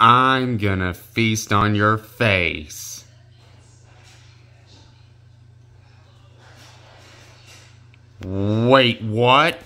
I'm gonna feast on your face. Wait, what?